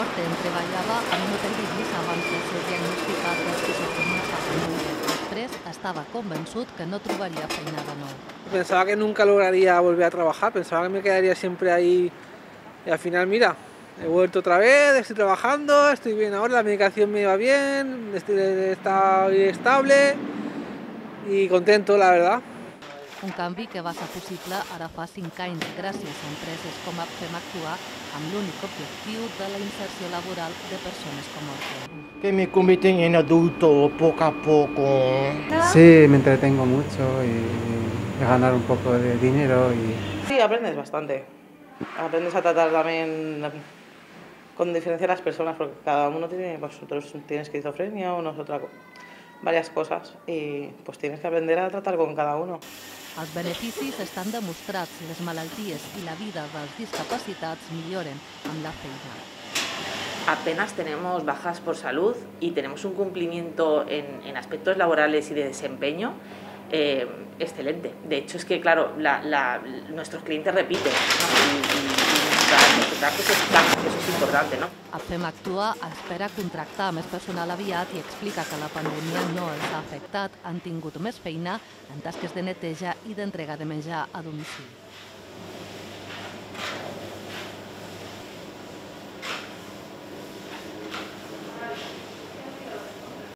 Horten treballava en un hotel d'Ibis abans de ser diagnosticat d'esquizofrenia paranoide. Després estava convençut que no trobaria feina de nou. Pensaba que nunca lograría volver a trabajar, pensaba que me quedaría siempre ahí y al final, mira, he vuelto otra vez, estoy trabajando, estoy bien ahora, la medicación me va bien, estoy, está estable y contento, la verdad. Un canvi que va ser possible ara fa 5 anys gràcies a empreses com Fem Actuar amb l'únic objectiu de la inserció laboral de persones com Horten. Que me convierten en adulto poco a poco. Sí, me entretengo mucho y, y ganar un poco de dinero y Sí, aprendes bastante. Aprendes a tratar también con diferencia a las personas, porque cada uno tiene, vosotros tienes esquizofrenia, unos otra, co- varias cosas, y pues tienes que aprender a tratar con cada uno. Els beneficis estan demostrats, les malalties i la vida dels discapacitats milloren amb la feina. apenas tenemos bajas por salud y tenemos un cumplimiento en, en aspectos laborales y de desempeño eh, excelente. De hecho, es que, claro, la- la- nuestros clientes repiten ¿no? y, y- y nuestra- nuestros datos están, eso es importante. ¿no? Fem Actua espera contractar més personal aviat i explica que la pandèmia no els ha afectat, han tingut més feina en tasques de neteja i d'entrega de menjar a domicili.